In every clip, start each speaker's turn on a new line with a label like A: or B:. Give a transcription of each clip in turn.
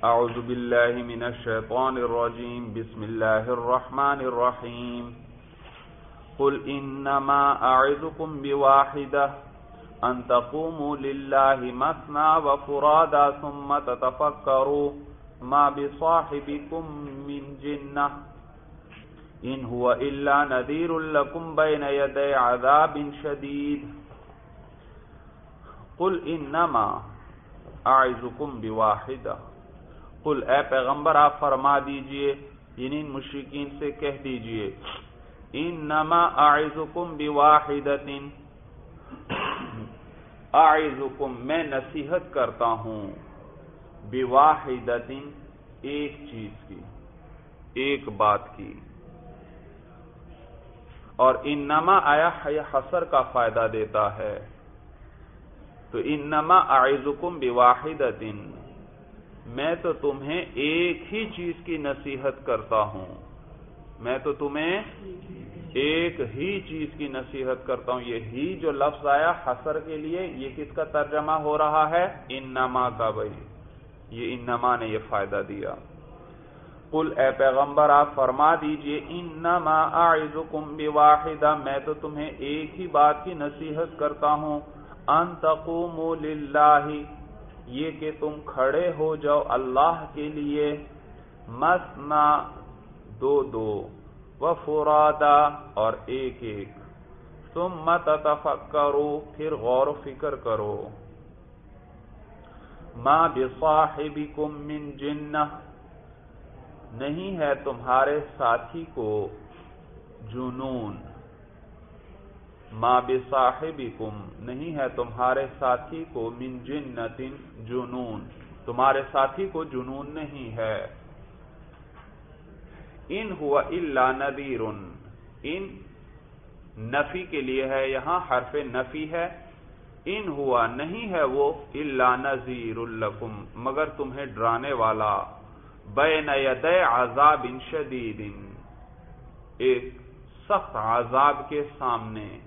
A: أعوذ بالله من الشيطان الرجيم. بسم الله الرحمن الرحيم. قل إنما أعذكم بواحدة أن تقوموا لله مثنى وفرادا ثم تتفكروا ما بصاحبكم من جنة. إن هو إلا نذير لكم بين يدي عذاب شديد. قل إنما أعذكم بواحدة قل، اے پیغمبر، آپ فرما دیجیے یعنی مشرقین سے کہہ دیجیے، انما اعظکم بواحدت، اعظکم، میں نصیحت کرتا ہوں بواحدت، ایک چیز کی، ایک بات کی، اور انما، آیا حسر کا فائدہ دیتا ہے، تو انما اعظکم بواحدت میں تو تمہیں ایک ہی چیز کی نصیحت کرتا ہوں۔ میں تو تمہیں ایک ہی چیز کی نصیحت کرتا ہوں۔ یہ ہی جو لفظ آیا حسر کے لیے، یہ کس کا ترجمہ ہو رہا ہے؟ انما کا بھائی۔ یہ انما نے یہ فائدہ دیا۔ قل، اے پیغمبر آپ فرما دیجیے، انما اعظکم بواحدہ۔ میں تو تمہیں ایک ہی بات کی نصیحت کرتا ہوں۔ ان تقوموا للہ۔ یہ کہ تم کھڑے ہو جاؤ اللہ کے لیے۔ مسنا دو دو و فرادا اور ایک ایک۔ تم مت کرو پھر غور و فکر کرو۔ ماں بصاحبکم من جنہ، نہیں ہے تمہارے ساتھی کو جنون۔ ما بصاحبکم نہیں ہے تمہارے ساتھی کو من جنت جنون۔ تمہارے ساتھی کو جنون نہیں ہے۔ ان ہوا الا نذیر ان نفی کے لیے ہے، یہاں حرف نفی ہے۔ ان ہوا نہیں ہے وہ الا نذیر لکم مگر تمہیں ڈرانے والا۔ بین یدی عذاب شدید ایک سخت عذاب کے سامنے۔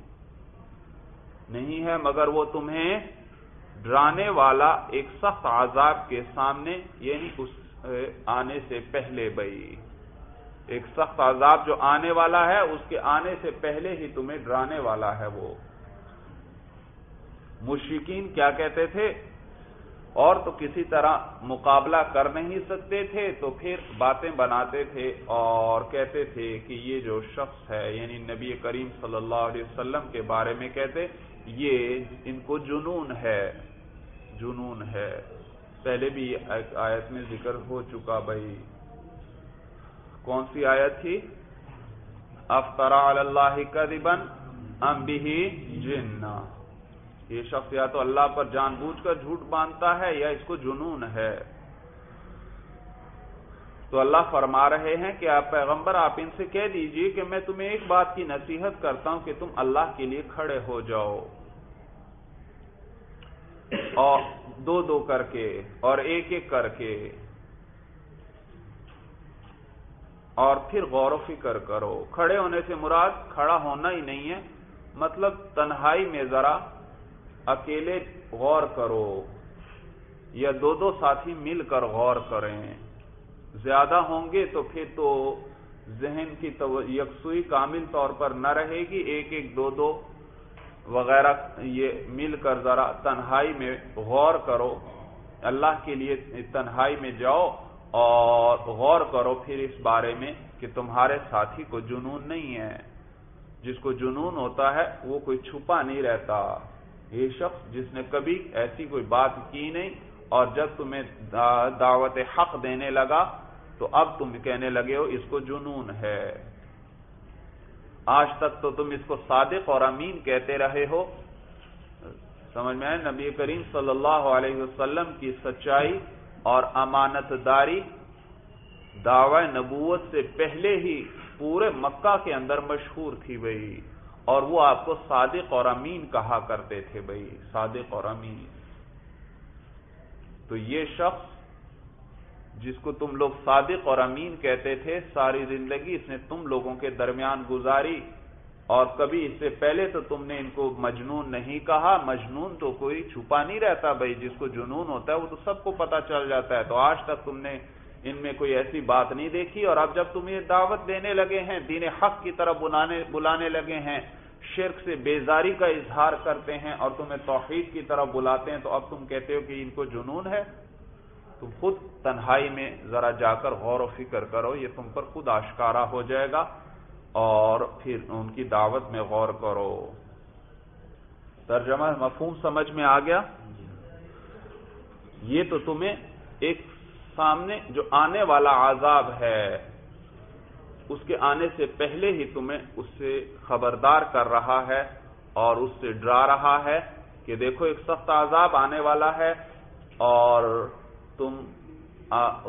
A: نہیں ہے، مگر وہ تمہیں ڈرانے والا ایک سخت عذاب کے سامنے یعنی اس آنے سے پہلے بھائی ایک سخت عذاب جو آنے والا ہے، اس کے آنے سے پہلے ہی تمہیں ڈرانے والا ہے وہ۔ مشرقین کیا کہتے تھے؟ اور تو کسی طرح مقابلہ کر نہیں سکتے تھے، تو پھر باتیں بناتے تھے اور کہتے تھے کہ یہ جو شخص ہے یعنی نبی کریم صلی اللہ علیہ وسلم کے بارے میں کہتے یہ ان کو جنون ہے جنون ہے۔ پہلے بھی ایک آیت میں ذکر ہو چکا بھائی۔ کون سی آیت تھی؟ افطرا اللہ کذبن ام بھی یہ شخص یا تو اللہ پر جان بوجھ کر جھوٹ باندھتا ہے یا اس کو جنون ہے۔ تو اللہ فرما رہے ہیں کہ آپ پیغمبر آپ ان سے کہہ دیجیے کہ میں تمہیں ایک بات کی نصیحت کرتا ہوں کہ تم اللہ کے لیے کھڑے ہو جاؤ۔ اور دو دو کر کے اور ایک ایک کر کے اور پھر غور و فکر کرو۔ کھڑے ہونے سے مراد کھڑا ہونا ہی نہیں ہے۔ مطلب تنہائی میں ذرا اکیلے غور کرو۔ یا دو دو ساتھی مل کر غور کریں۔ زیادہ ہوں گے تو پھر تو ذہن کی یکسوئی کامل طور پر نہ رہے گی، ایک ایک، دو دو وغیرہ یہ مل کر ذرا تنہائی میں غور کرو، اللہ کے لیے تنہائی میں جاؤ اور غور کرو پھر اس بارے میں کہ تمہارے ساتھی کو جنون نہیں ہے۔ جس کو جنون ہوتا ہے وہ کوئی چھپا نہیں رہتا۔ یہ شخص جس نے کبھی ایسی کوئی بات کی نہیں اور جب تمہیں دعوت حق دینے لگا تو اب تم کہنے لگے ہو اس کو جنون ہے۔ آج تک تو تم اس کو صادق اور امین کہتے رہے ہو۔ سمجھ میں نبی کریم صلی اللہ علیہ وسلم کی سچائی اور امانت داری دعوی نبوت سے پہلے ہی پورے مکہ کے اندر مشہور تھی بھائی اور وہ آپ کو صادق اور امین کہا کرتے تھے بھائی صادق اور امین۔ تو یہ شخص جس کو تم لوگ صادق اور امین کہتے تھے، ساری زندگی اس نے تم لوگوں کے درمیان گزاری۔ اور کبھی اس سے پہلے تو تم نے ان کو مجنون نہیں کہا۔ مجنون تو کوئی چھپا نہیں رہتا بھائی، جس کو جنون ہوتا ہے، وہ تو سب کو پتا چل جاتا ہے۔ تو آج تک تم نے ان میں کوئی ایسی بات نہیں دیکھی۔ اور اب جب تم یہ دعوت دینے لگے ہیں، دین حق کی طرف بلانے لگے ہیں، شرک سے بیزاری کا اظہار کرتے ہیں اور تمہیں توحید کی طرف بلاتے ہیں، تو اب تم کہتے ہو کہ ان کو جنون ہے۔ تم خود تنہائی میں ذرا جا کر غور و فکر کرو، یہ تم پر خود آشکارا ہو جائے گا اور پھر ان کی دعوت میں غور کرو۔ ترجمہ مفہوم سمجھ میں آ گیا؟ یہ تو تمہیں ایک سامنے جو آنے والا عذاب ہے، اس کے آنے سے پہلے ہی تمہیں اس سے خبردار کر رہا ہے اور اس سے ڈرا رہا ہے کہ دیکھو ایک سخت عذاب آنے والا ہے اور تم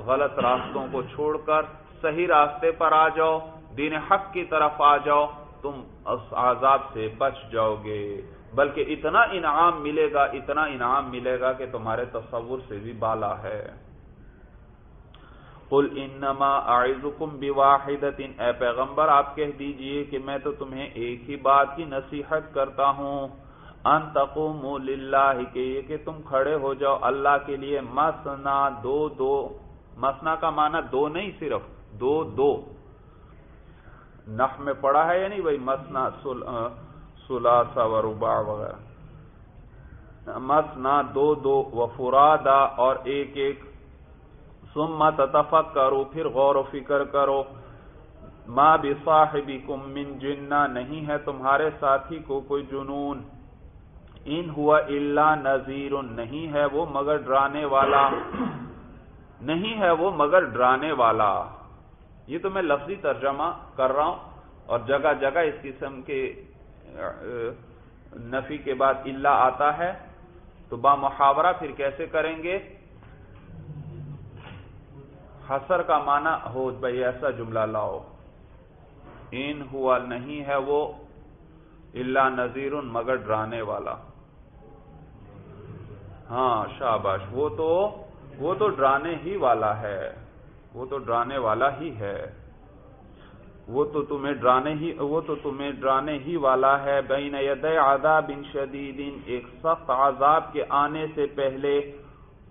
A: غلط راستوں کو چھوڑ کر صحیح راستے پر آ جاؤ، دین حق کی طرف آ جاؤ، تم اس عذاب سے بچ جاؤ گے۔ بلکہ اتنا انعام ملے گا، اتنا انعام ملے گا کہ تمہارے تصور سے بھی بالا ہے۔ قل انما اعظکم بواحدت اے پیغمبر، آپ کہہ دیجیے کہ میں تو تمہیں ایک ہی بات کی نصیحت کرتا ہوں۔ ان تقوموا للہ، کہ یہ کہ تم کھڑے ہو جاؤ اللہ کے لیے۔ مسنا دو دو۔ مسنا کا معنی دو نہیں، صرف دو دو۔ نح میں پڑا ہے یعنی یا نہیں بھائی مسنا سلاسا و ربا وغیرہ۔ مسنا دو دو و فرادا اور ایک ایک۔ سما تتفق کرو پھر غور و فکر کرو۔ ماں بصاحبکم من جنہ، نہیں ہے تمہارے ساتھی کو کوئی جنون۔ ان ہوا اللہ نذیر نہیں ہے وہ مگر ڈرانے والا۔ نہیں ہے وہ مگر ڈرانے والا۔ یہ تو میں لفظی ترجمہ کر رہا ہوں اور جگہ جگہ اس قسم کے نفی کے بعد اللہ آتا ہے۔ تو با محاورہ پھر کیسے کریں گے؟ حسر کا معنی ہو، بھائی ایسا جملہ لاؤ۔ ان ہوا نہیں ہے وہ اللہ نذیر مگر ڈرانے والا۔ ہاں شاباش، وہ تو وہ تو ڈرانے ہی والا ہے۔ وہ تو ڈرانے والا ہی ہے۔ وہ تو تمہیں ڈرانے ہی، وہ تو تمہیں ڈرانے ہی والا ہے۔ بین ید عذاب شدید، ایک سخت عذاب کے آنے سے پہلے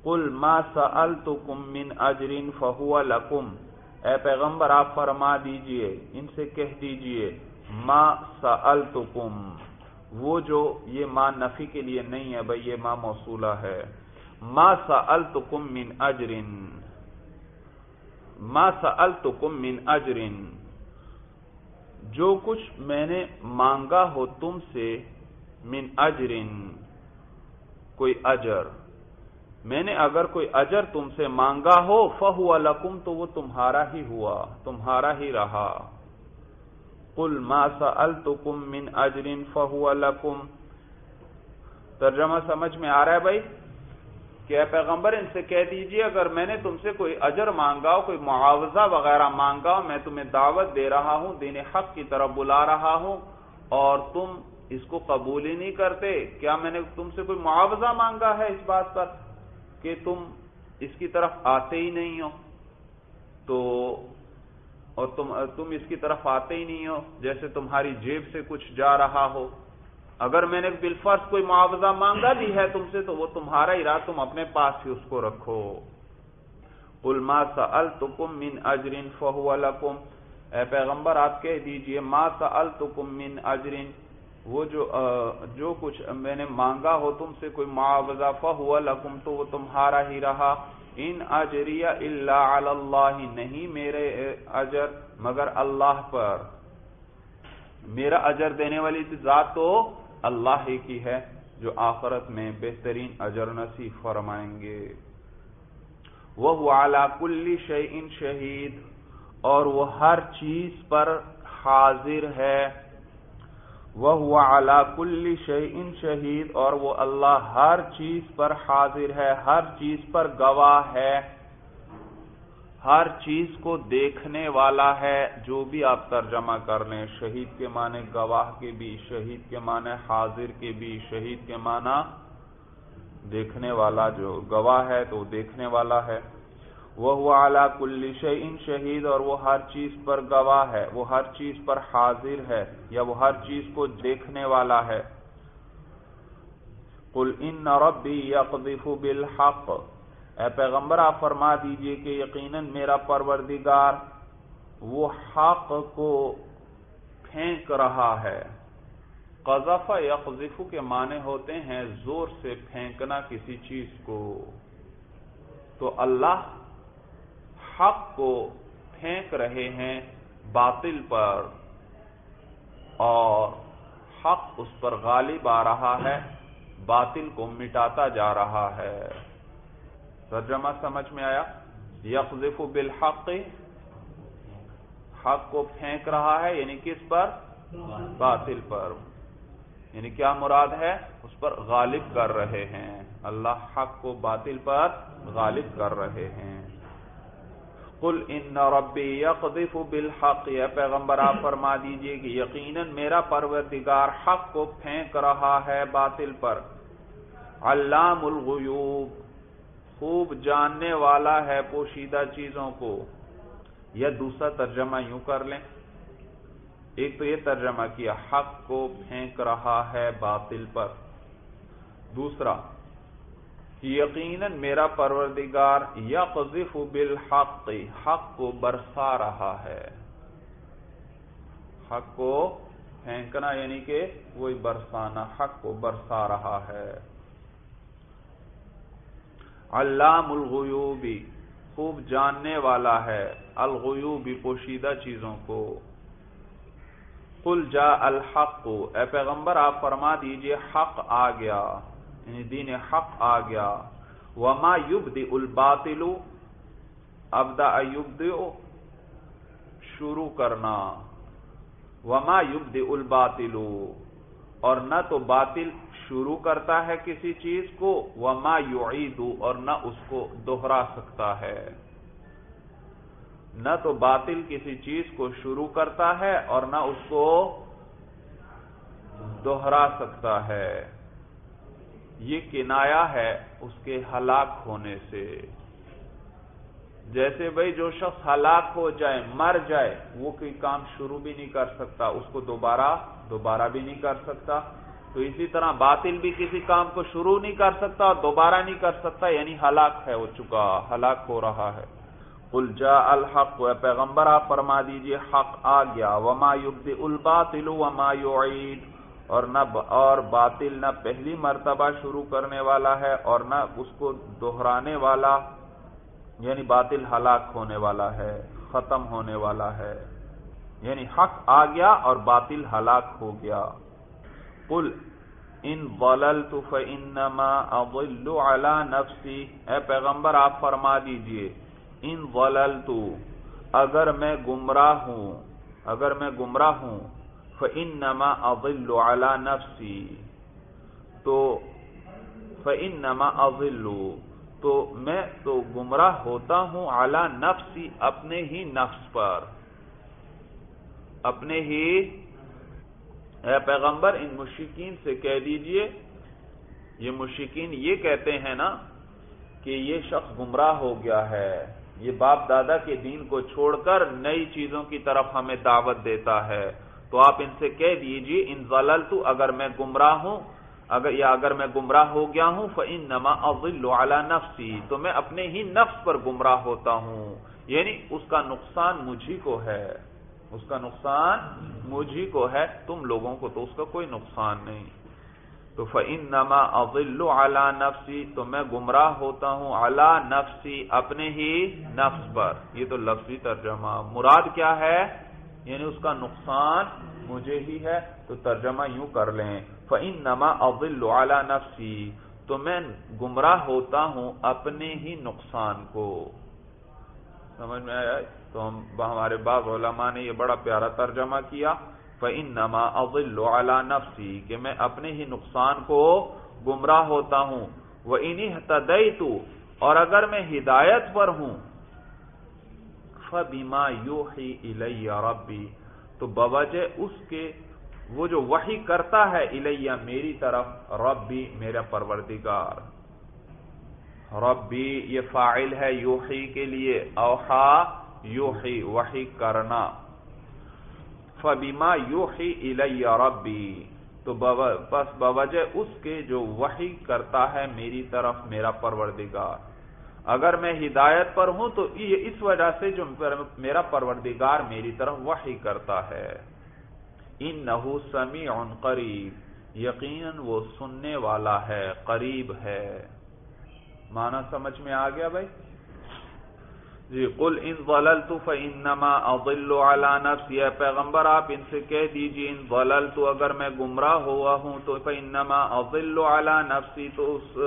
A: قل ما سألتکم من اجر فہو لکم۔ اے پیغمبر، آپ فرما دیجیے، ان سے کہہ دیجیے، ما سألتکم۔ وہ جو یہ ماں نفی کے لیے نہیں ہے، بھائی یہ ماں موصولہ ہے۔ ما سألتکم من اجرن ما سألتکم من اجرن جو کچھ میں نے مانگا ہو تم سے من اجرن کوئی اجر۔ میں نے اگر کوئی اجر تم سے مانگا ہو فہو لکم تو وہ تمہارا ہی ہوا، تمہارا ہی رہا۔ قل ما سألتکم من اجرن فہو لکم ترجمہ سمجھ میں آ رہا ہے بھائی؟ کہ اے پیغمبر ان سے کہہ دیجیے، اگر میں نے تم سے کوئی اجر مانگا ہو، کوئی معاوضہ وغیرہ مانگا ہو، میں تمہیں دعوت دے رہا ہوں، دین حق کی طرف بلا رہا ہوں، اور تم اس کو قبول ہی نہیں کرتے، کیا میں نے تم سے کوئی معاوضہ مانگا ہے اس بات پر؟ کہ تم اس کی طرف آتے ہی نہیں ہو۔ تو اور تم تم اس کی طرف آتے ہی نہیں ہو، جیسے تمہاری جیب سے کچھ جا رہا ہو۔ اگر میں نے بالفرض کوئی معاوضہ مانگا بھی ہے تم سے، تو وہ تمہارا ہی رہا تم اپنے پاس ہی اس کو رکھو۔ الما سألتکم من اجرن فہو لکم۔ اے پیغمبر، آپ کہہ دیجیے، ما سألتکم من اجرن وہ جو جو کچھ میں نے مانگا ہو تم سے کوئی معاوضہ فہو لکم تو وہ تمہارا ہی رہا۔ ان اجریہ الا علی اللہ، نہیں میرے اجر مگر اللہ پر۔ میرا اجر دینے والی ذات تو اللہ ہی کی ہے، جو آخرت میں بہترین اجر نصیب فرمائیں گے۔ وہ اعلی کل شعین شہید، اور وہ ہر چیز پر حاضر ہے۔ وہ اعلی کل شعین شہید اور وہ اللہ ہر چیز پر حاضر ہے، ہر چیز پر گواہ ہے، ہر چیز کو دیکھنے والا ہے، جو بھی آپ ترجمہ کر لیں، شہید کے معنی گواہ کے بھی، شہید کے معنی حاضر کے بھی، شہید کے معنی دیکھنے والا جو گواہ ہے تو دیکھنے والا ہے۔ وہ اعلیٰ کل شعین شہید اور وہ ہر چیز پر گواہ ہے، وہ ہر چیز پر حاضر ہے یا وہ ہر چیز کو دیکھنے والا ہے۔ قل ان ربی یقذف بالحق۔ اے پیغمبر، آپ فرما دیجیے کہ یقیناً میرا پروردگار وہ حق کو پھینک رہا ہے۔ قذف یقذف کے معنی ہوتے ہیں زور سے پھینکنا کسی چیز کو۔ تو اللہ حق کو پھینک رہے ہیں باطل پر اور حق اس پر غالب آ رہا ہے، باطل کو مٹاتا جا رہا ہے۔ ترجمہ سمجھ میں آیا؟ یقذف بالحق، حق کو پھینک رہا ہے یعنی کس پر؟ باطل پر۔ یعنی کیا مراد ہے؟ اس پر غالب کر رہے ہیں۔ اللہ حق کو باطل پر غالب کر رہے ہیں۔ قل ان ربی یقذف بالحق۔ یا پیغمبر، آپ فرما دیجیے کہ یقیناً میرا پروردگار حق کو پھینک رہا ہے باطل پر۔ علام الغیوب، خوب جاننے والا ہے پوشیدہ چیزوں کو۔ یا دوسرا ترجمہ یوں کر لیں۔ ایک تو یہ ترجمہ کیا، حق کو پھینک رہا ہے باطل پر۔ دوسرا یقیناً میرا پروردگار یقذف بالحق، حق کو برسا رہا ہے۔ حق کو پھینکنا یعنی کہ وہی برسانا، حق کو برسا رہا ہے۔ علام الغیوبی خوب جاننے والا ہے الغیوبی پوشیدہ چیزوں کو۔ قل جا الحق، اے پیغمبر آپ فرما دیجیے، حق آ گیا۔ یعنی دین حق آ گیا۔ وما یبدئ الباطل ابدا یبدئ شروع کرنا۔ وما یبدئ الباطل، اور نہ تو باطل شروع کرتا ہے کسی چیز کو، وما یعید اور نہ اس کو دوہرا سکتا ہے۔ نہ تو باطل کسی چیز کو شروع کرتا ہے اور نہ اس کو دوہرا سکتا ہے۔ یہ کنایا ہے اس کے ہلاک ہونے سے۔ جیسے بھائی جو شخص ہلاک ہو جائے، مر جائے، وہ کوئی کام شروع بھی نہیں کر سکتا، اس کو دوبارہ دوبارہ بھی نہیں کر سکتا۔ تو اسی طرح باطل بھی کسی کام کو شروع نہیں کر سکتا اور دوبارہ نہیں کر سکتا یعنی ہلاک ہے ہو چکا، ہلاک ہو رہا ہے۔ جا الحق پیغمبر، آپ فرما دیجیے، حق آ گیا۔ وما یبدئ الباطل وما یعید اور نہ اور باطل نہ پہلی مرتبہ شروع کرنے والا ہے اور نہ اس کو دہرانے والا یعنی باطل ہلاک ہونے والا ہے، ختم ہونے والا ہے۔ یعنی حق آ گیا اور باطل ہلاک ہو گیا۔ قل، ان ضللت فانما اضل على نفسی اے پیغمبر، آپ فرما دیجیے، ان ضللت، اگر میں گمراہ ہوں، اگر میں گمراہ ہوں فَإِنَّمَا أَضِلُّ عَلَى نَفْسِي تو فَإِنَّمَا أَضِلُّ تو میں تو گمراہ ہوتا ہوں عَلَى نَفْسِي اپنے ہی نفس پر۔ اپنے ہی اے پیغمبر، ان مشکین سے کہہ دیجیے۔ یہ مشکین یہ کہتے ہیں نا کہ یہ شخص گمراہ ہو گیا ہے۔ یہ باپ دادا کے دین کو چھوڑ کر نئی چیزوں کی طرف ہمیں دعوت دیتا ہے۔ تو آپ ان سے کہہ دیجیے ان ضلل اگر میں گمراہ ہوں، اگر یا اگر میں گمراہ ہو گیا ہوں فن نما اضل نفسی تو میں اپنے ہی نفس پر گمراہ ہوتا ہوں۔ یعنی اس کا نقصان مجھی کو ہے۔ اس کا نقصان مجھی کو ہے، تم لوگوں کو تو اس کا کوئی نقصان نہیں۔ تو فن نما اضل اعلی نفسی تو میں گمراہ ہوتا ہوں اعلی نفسی اپنے ہی نفس پر۔ یہ تو لفظی ترجمہ۔ مراد کیا ہے؟ یعنی اس کا نقصان مجھے ہی ہے، تو ترجمہ یوں کر لیں۔ فعین نما اول نفسی تو میں گمراہ ہوتا ہوں اپنے ہی نقصان کو۔ سمجھ میں آیا؟ تو ہم ہمارے بعض علماء نے یہ بڑا پیارا ترجمہ کیا۔ فعین نما اول نفسی کہ میں اپنے ہی نقصان کو گمراہ ہوتا ہوں۔ وہ انہیں تو اور اگر میں ہدایت پر ہوں فبما یوحی الی ربی تو بوجہ اس کے وہ جو وحی کرتا ہے الیہ میری طرف، ربی میرا پروردگار۔ ربی، یہ فاعل ہے یوحی کے لیے۔ اوحا، یوحی، وحی کرنا۔ فبیما یوحی الی ربی تو بس بوجہ اس کے جو وحی کرتا ہے میری طرف، میرا پروردگار۔ اگر میں ہدایت پر ہوں تو یہ اس وجہ سے جو میرا پروردگار میری طرف وحی کرتا ہے۔ ان نحو سمیع قریب، یقیناً وہ سننے والا ہے، قریب ہے۔ مانا سمجھ میں آ گیا بھائی؟ جی قل ان ضللت فانما اضل على نفسي پیغمبر، آپ ان سے کہہ دیجیے، ان ضللت اگر میں گمراہ ہوا ہوں تو فانما اضل على نفسي تو اس،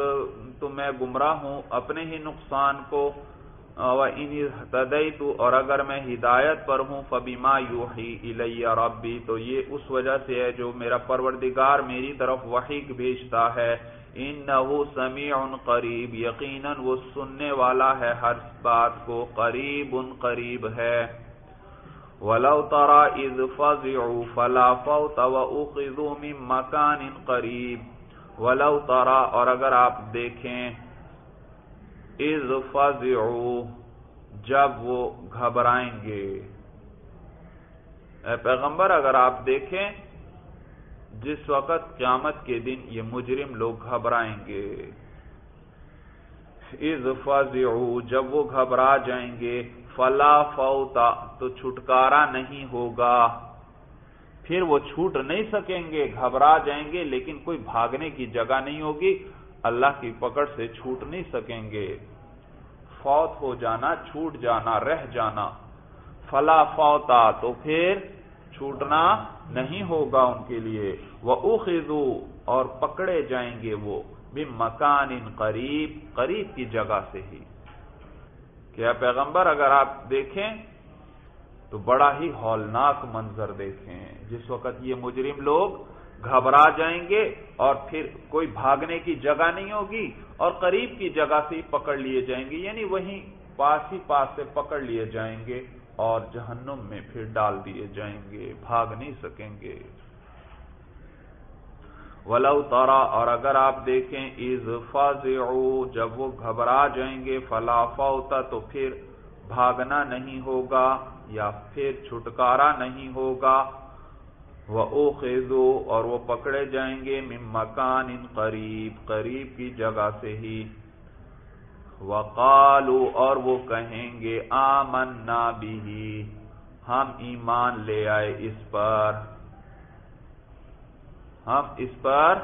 A: تو میں گمراہ ہوں اپنے ہی نقصان کو۔ وان اور اگر میں ہدایت پر ہوں فبما يوحي الي ربي تو یہ اس وجہ سے ہے جو میرا پروردگار میری طرف وحی بھیجتا ہے۔ انہو سمیع قریب، یقیناً وہ سننے والا ہے، ہر بات کو قریب قریب ہے۔ ولو ترى اذ فزعوا فلا فوت واخذوا من مكان قریب۔ ولو ترى اور اگر آپ دیکھیں اذ فزعوا، جب وہ گھبرائیں گے۔ اے پیغمبر، اگر آپ دیکھیں، جس وقت قیامت کے دن یہ مجرم لوگ گھبرائیں گے۔ از جب وہ گھبرا جائیں گے، فلا فوتا تو چھٹکارا نہیں ہوگا۔ پھر وہ چھوٹ نہیں سکیں گے، گھبرا جائیں گے، لیکن کوئی بھاگنے کی جگہ نہیں ہوگی۔ اللہ کی پکڑ سے چھوٹ نہیں سکیں گے۔ فوت ہو جانا، چھوٹ جانا، رہ جانا۔ فلا فوتا تو پھر چھوٹنا نہیں ہوگا ان کے لیے۔ وہ اور پکڑے جائیں گے وہ بھی مکان ان قریب قریب کی جگہ سے ہی۔ کیا پیغمبر اگر آپ دیکھیں تو بڑا ہی ہولناک منظر دیکھیں۔ جس وقت یہ مجرم لوگ گھبرا جائیں گے اور پھر کوئی بھاگنے کی جگہ نہیں ہوگی اور قریب کی جگہ سے ہی پکڑ لیے جائیں گے یعنی وہیں پاس ہی پاس سے پکڑ لیے جائیں گے اور جہنم میں پھر ڈال دیے جائیں گے، بھاگ نہیں سکیں گے۔ ولو تارا اور اگر آپ دیکھیں از جب وہ گھبرا جائیں گے، فلا فوتا تو پھر بھاگنا نہیں ہوگا یا پھر چھٹکارا نہیں ہوگا۔ وہ او اور وہ پکڑے جائیں گے مکان ان قریب قریب کی جگہ سے ہی۔ وقالو اور وہ کہیں گے، آمنا بھی ہم ایمان لے آئے اس پر۔ ہم اس پر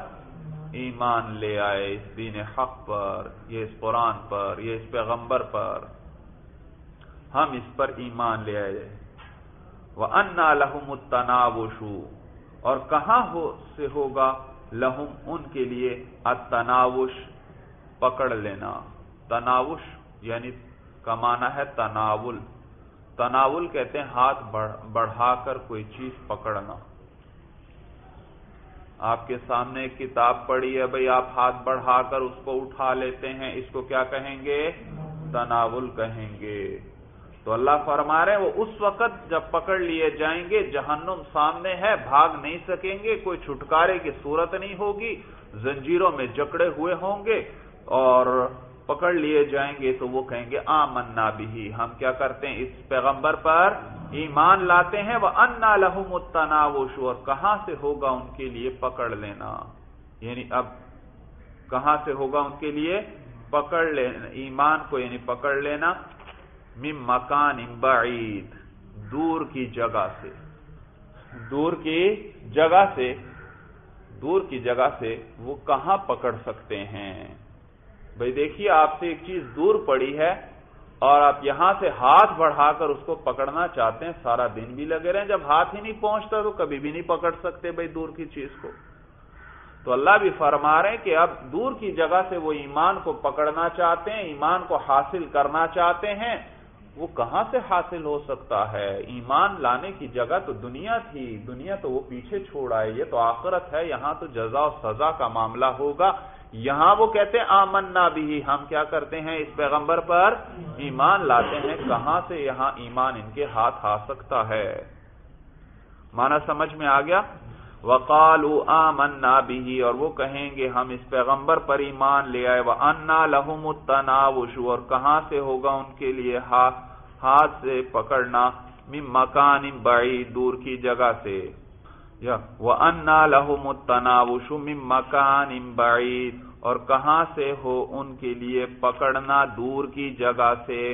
A: ایمان لے آئے اس دین حق پر، یہ اس قرآن پر، یہ اس پیغمبر پر۔ ہم اس پر ایمان لے آئے۔ وہ انا لہم التناوشو اور کہاں ہو سے ہوگا؟ لہم ان کے لیے التناوش۔ پکڑ لینا۔ تناوش یعنی کمانا ہے تناول۔ تناول کہتے ہیں ہاتھ بڑھا کر کوئی چیز پکڑنا۔ آپ کے سامنے ایک کتاب پڑھی ہے بھائی آپ ہاتھ بڑھا کر اس کو اٹھا لیتے ہیں۔ اس کو کیا کہیں گے؟ تناول کہیں گے۔ تو اللہ فرما رہے ہیں، وہ اس وقت جب پکڑ لیے جائیں گے، جہنم سامنے ہے، بھاگ نہیں سکیں گے، کوئی چھٹکارے کی صورت نہیں ہوگی، زنجیروں میں جکڑے ہوئے ہوں گے اور پکڑ لیے جائیں گے تو وہ کہیں گے، آمنا بھی ہم کیا کرتے ہیں؟ اس پیغمبر پر ایمان لاتے ہیں۔ وہ انا لہم التناوش، اور کہاں سے ہوگا ان کے لیے پکڑ لینا؟ یعنی اب کہاں سے ہوگا ان کے لیے؟ پکڑ لینا، ایمان کو یعنی پکڑ لینا۔ مم مکان بعید، دور کی جگہ سے۔ دور کی جگہ سے، دور کی جگہ سے وہ کہاں پکڑ سکتے ہیں؟ بھائی دیکھیے، آپ سے ایک چیز دور پڑی ہے اور آپ یہاں سے ہاتھ بڑھا کر اس کو پکڑنا چاہتے ہیں، سارا دن بھی لگے رہے ہیں۔ جب ہاتھ ہی نہیں پہنچتا تو کبھی بھی نہیں پکڑ سکتے بھائی دور کی چیز کو۔ تو اللہ بھی فرما رہے ہیں کہ اب دور کی جگہ سے وہ ایمان کو پکڑنا چاہتے ہیں، ایمان کو حاصل کرنا چاہتے ہیں۔ وہ کہاں سے حاصل ہو سکتا ہے؟ ایمان لانے کی جگہ تو دنیا تھی، دنیا تو وہ پیچھے چھوڑ آئے، یہ تو آخرت ہے، یہاں تو جزا و سزا کا معاملہ ہوگا۔ یہاں وہ کہتے ہیں، آمنا بھی ہم کیا کرتے ہیں؟ اس پیغمبر پر ایمان لاتے ہیں، کہاں سے یہاں ایمان ان کے ہاتھ آ سکتا ہے؟ مانا سمجھ میں آ گیا؟ وقالوا آمنا بھی اور وہ کہیں گے، ہم اس پیغمبر پر ایمان لے آئے، وَأَنَّا لَهُمُ التَّنَاوُشُ، اور کہاں سے ہوگا ان کے لیے ہاتھ سے پکڑنا؟ من مکان بعید دور کی جگہ سے۔ وَأَنَّا لَهُمُ التَّنَاوُشُ من مکان بعید اور کہاں سے ہو ان کے لیے پکڑنا؟ دور کی جگہ سے۔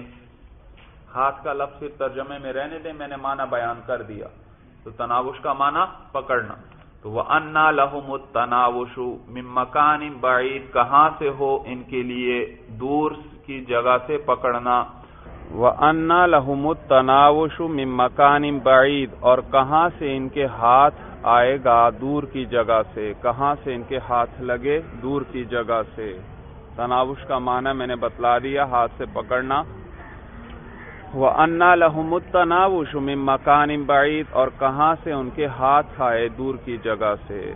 A: ہاتھ کا لفظ ترجمے میں رہنے دیں، میں نے معنی بیان کر دیا۔ تو تناوش کا معنی پکڑنا۔ تو وہ انا لہم تناوش مکان بعید کہاں سے ہو ان کے لیے دور کی جگہ سے پکڑنا؟ وہ انا لہم تناوش مکان بعید اور کہاں سے ان کے ہاتھ آئے گا دور کی جگہ سے؟ کہاں سے ان کے ہاتھ لگے دور کی جگہ سے؟ تناوش کا معنی میں نے بتلا دیا، ہاتھ سے پکڑنا۔ وہ انا لہمتناوش من مکان بعید اور کہاں سے ان کے ہاتھ آئے دور کی جگہ سے؟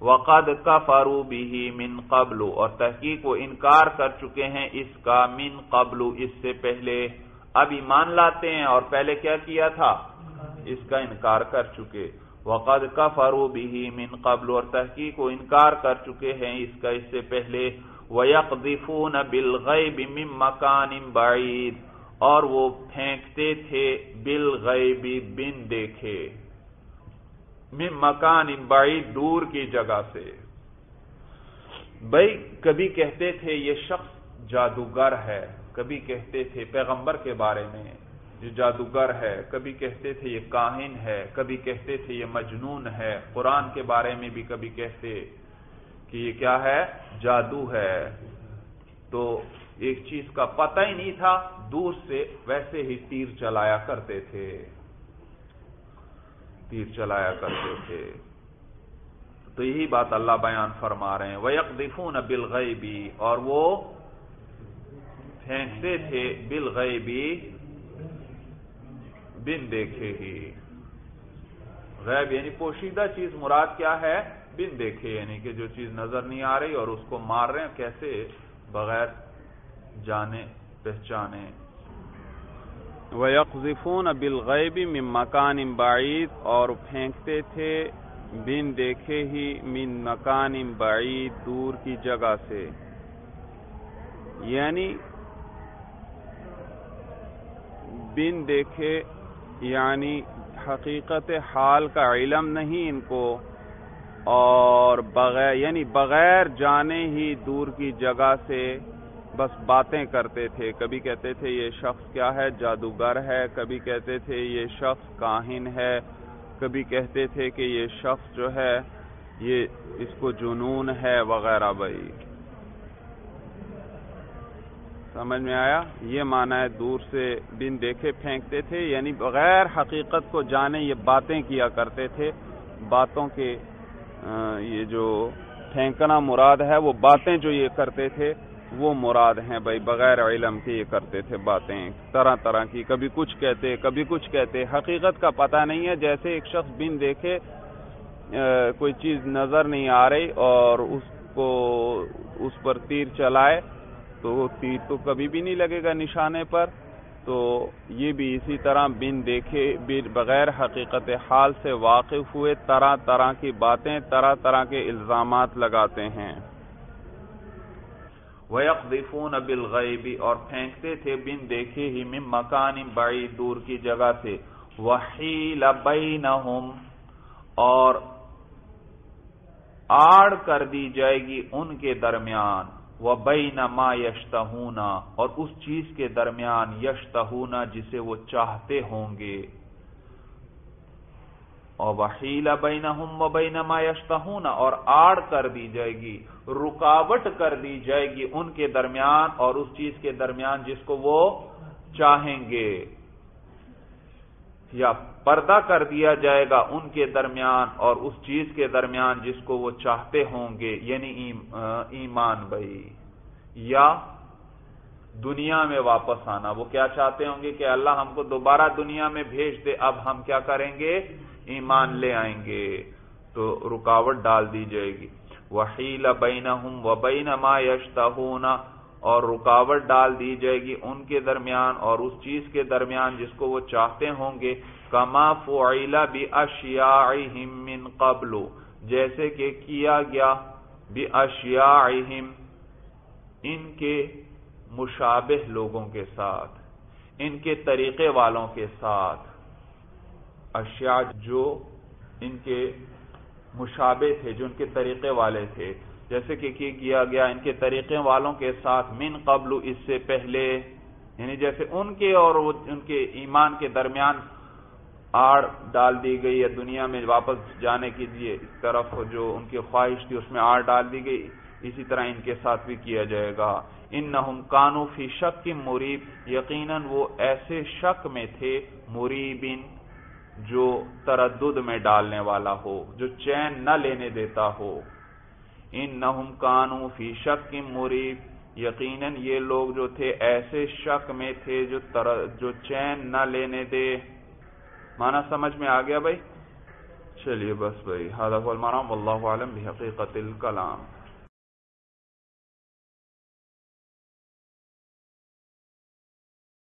A: وقد کفروا به من قبل، اور تحقیق وہ انکار کر چکے ہیں اس کا من قبل، اس سے پہلے۔ اب ایمان لاتے ہیں اور پہلے کیا کیا تھا؟ اس کا انکار کر چکے۔ وقد کفروا به من قبل، اور تحقیق وہ انکار کر چکے ہیں اس کا اس سے پہلے۔ وَيَقْذِفُونَ بِالْغَيْبِ مِن مَّكَانٍ بَعِيدٍ۔ اور وہ پھینکتے تھے بل غیبی بن دیکھے، من مکان بائی دور کی جگہ سے۔ بھائی کبھی کہتے تھے یہ شخص جادوگر ہے، کبھی کہتے تھے پیغمبر کے بارے میں یہ جادوگر ہے، کبھی کہتے تھے یہ کاہن ہے، کبھی کہتے تھے یہ مجنون ہے۔ قرآن کے بارے میں بھی کبھی کہتے کہ یہ کیا ہے؟ جادو ہے۔ تو ایک چیز کا پتہ ہی نہیں تھا، دور سے ویسے ہی تیر چلایا کرتے تھے۔ تیر چلایا کرتے تھے۔ تو یہی بات اللہ بیان فرما رہے ہیں۔ وہ یکفون بل اور وہ پھینکتے تھے بل بن دیکھے ہی۔ غیب یعنی پوشیدہ چیز، مراد کیا ہے؟ بن دیکھے یعنی کہ جو چیز نظر نہیں آ رہی اور اس کو مار رہے ہیں، کیسے؟ بغیر جانے، پہچانے۔ وَيَقْذِفُونَ بِالْغَيْبِ مِن مَّكَانٍ بَعِيدٍ اور پھینکتے تھے بن دیکھے ہی من مکان بعید دور کی جگہ سے۔ یعنی بن دیکھے یعنی حقیقت حال کا علم نہیں ان کو، اور بغیر یعنی بغیر جانے ہی دور کی جگہ سے۔ بس باتیں کرتے تھے۔ کبھی کہتے تھے، یہ شخص کیا ہے؟ جادوگر ہے۔ کبھی کہتے تھے، یہ شخص کاہن ہے۔ کبھی کہتے تھے کہ یہ شخص جو ہے، یہ اس کو جنون ہے وغیرہ۔ بھائی، سمجھ میں آیا؟ یہ معنی ہے دور سے بن دیکھے پھینکتے تھے۔ یعنی بغیر حقیقت کو جانے یہ باتیں کیا کرتے تھے۔ باتوں کے یہ جو پھینکنا مراد ہے، وہ باتیں جو یہ کرتے تھے۔ وہ مراد ہیں بھائی، بغیر علم کے یہ کرتے تھے باتیں۔ طرح طرح کی، کبھی کچھ کہتے، کبھی کچھ کہتے۔ حقیقت کا پتہ نہیں ہے، جیسے ایک شخص بن دیکھے کوئی چیز نظر نہیں آ رہی اور اس کو، اس پر تیر چلائے، تو وہ تیر تو کبھی بھی نہیں لگے گا نشانے پر۔ تو یہ بھی اسی طرح بن دیکھے بغیر حقیقت حال سے واقف ہوئے، طرح طرح کی باتیں، طرح طرح کے الزامات لگاتے ہیں۔ وَيَقْذِفُونَ بِالْغَيْبِ اور پھینکتے تھے بن دیکھے ہی من مکان بڑی دور کی جگہ سے۔ وَحِيلَ بَيْنَهُمْ اور آڑ کر دی جائے گی ان کے درمیان۔ وَبَيْنَ مَا يَشْتَهُونَ اور اس چیز کے درمیان یشتہونا جسے وہ چاہتے ہوں گے۔ اور وحیل بینہم و بین ما یشتہون اور آڑ کر دی جائے گی، رکاوٹ کر دی جائے گی ان کے درمیان اور اس چیز کے درمیان جس کو وہ چاہیں گے۔ یا پردہ کر دیا جائے گا ان کے درمیان اور اس چیز کے درمیان جس کو وہ چاہتے ہوں گے یعنی ایمان بھائی، یا دنیا میں واپس آنا۔ وہ کیا چاہتے ہوں گے کہ اللہ ہم کو دوبارہ دنیا میں بھیج دے۔ اب ہم کیا کریں گے؟ ایمان لے آئیں گے۔ تو رکاوٹ ڈال دی جائے گی۔ وحیل بینہم و بین ما یشتہون اور رکاوٹ ڈال دی جائے گی ان کے درمیان اور اس چیز کے درمیان جس کو وہ چاہتے ہوں گے۔ کما فعیلا بھی من قبل۔ جیسے کہ کیا گیا بھی ان کے مشابہ لوگوں کے ساتھ، ان کے طریقے والوں کے ساتھ۔ اشیاء جو ان کے مشابہ تھے، جو ان کے طریقے والے تھے۔ جیسے کہ کیا گیا، ان کے طریقے والوں کے ساتھ من قبل اس سے پہلے یعنی جیسے ان کے اور ان کے ایمان کے درمیان آڑ ڈال دی گئی یا دنیا میں واپس جانے کی طرف جو ان کی خواہش تھی، اس میں آڑ ڈال دی گئی۔ اسی طرح ان کے ساتھ بھی کیا جائے گا۔ ان نہ فی شک کی مریب، یقیناً وہ ایسے شک میں تھے، مریبن، جو تردد میں ڈالنے والا ہو، جو چین نہ لینے دیتا ہو۔ ان نہ فی شک کی مریب، یقیناً یہ لوگ جو تھے، ایسے شک میں تھے، جو جو چین نہ لینے دے۔ مانا سمجھ میں آ گیا بھائی؟ چلیے بس بھائی حضرت المرام اللہ عالم بھی حقیقت الکلام۔